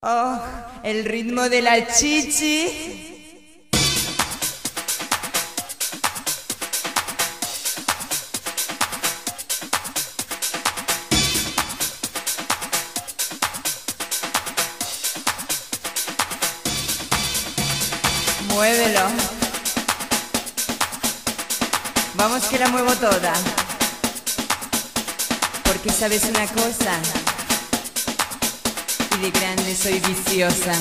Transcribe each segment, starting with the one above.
Oh, el ritmo de la chichi. Muévelo. Vamos que la muevo toda. Porque sabes una cosa. De grande soy viciosa.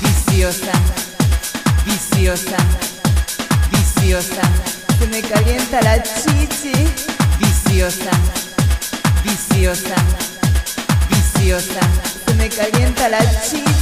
Viciosa, viciosa, viciosa. Se me calienta la chichi. Viciosa, viciosa, viciosa. Se me calienta la chichi.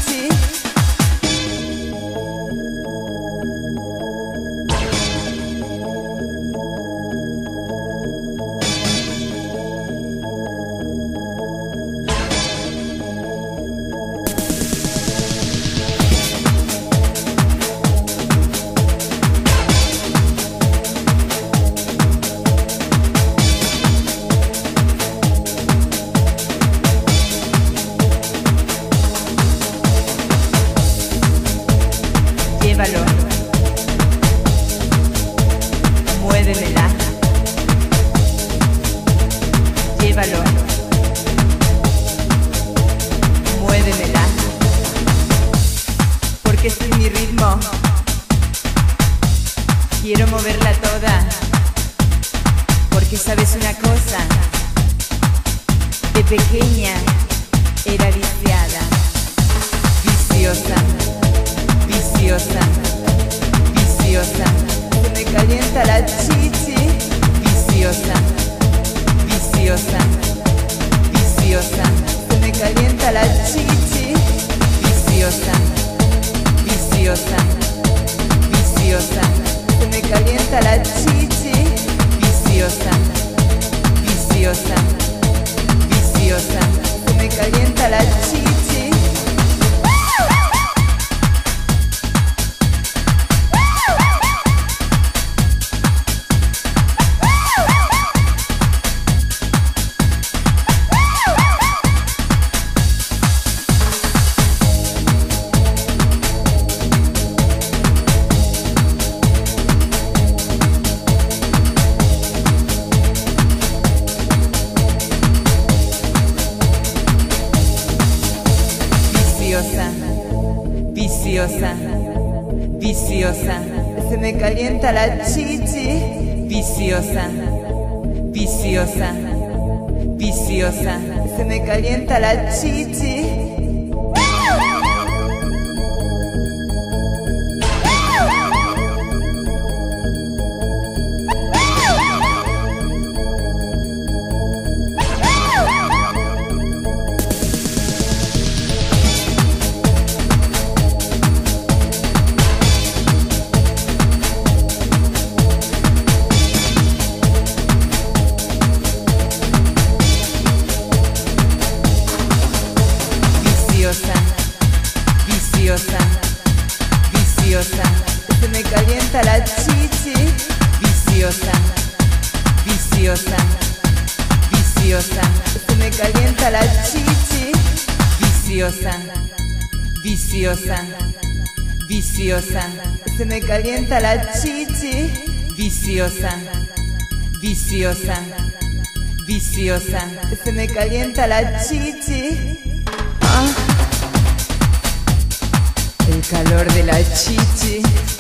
Viciosa, viciosa. Se me calienta la chichi. Viciosa, viciosa. Se me calienta la chichi, viciosa, viciosa, viciosa. Se me calienta la chichi. Ah, el calor de la chichi.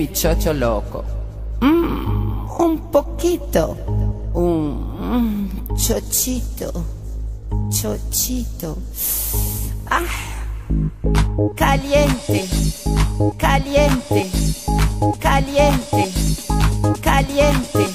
Mi chocho loco. Mm, un poquito. Un mm, chochito. Chochito. Ah, caliente. Caliente. Caliente. Caliente.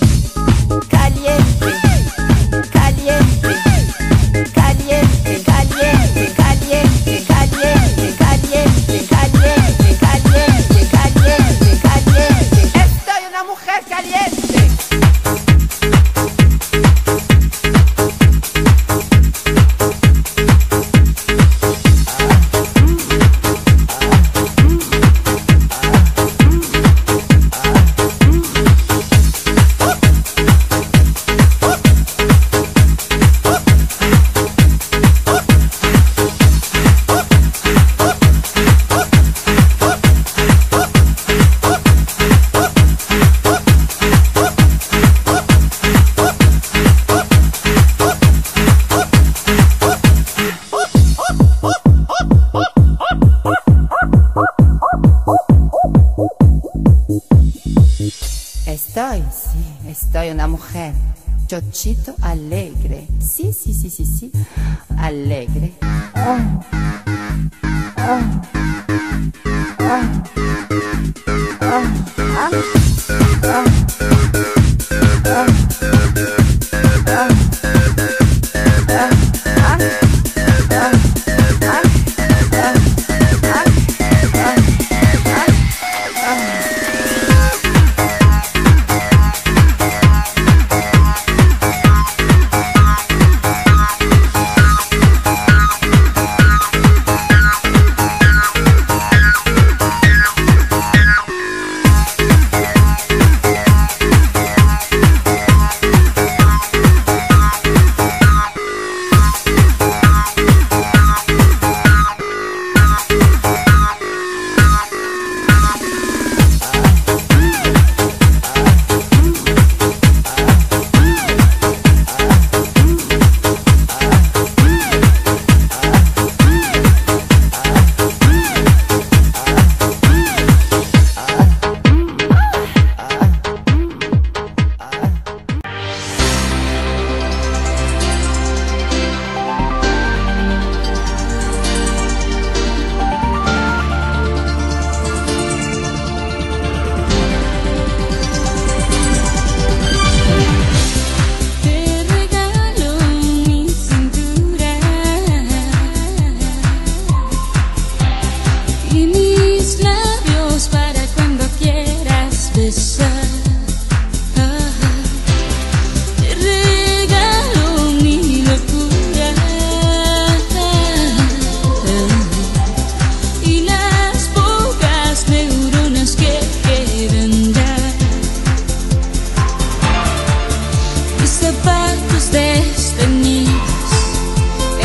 zapatos desteñidos,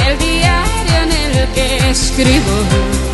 el diario en el que escribo.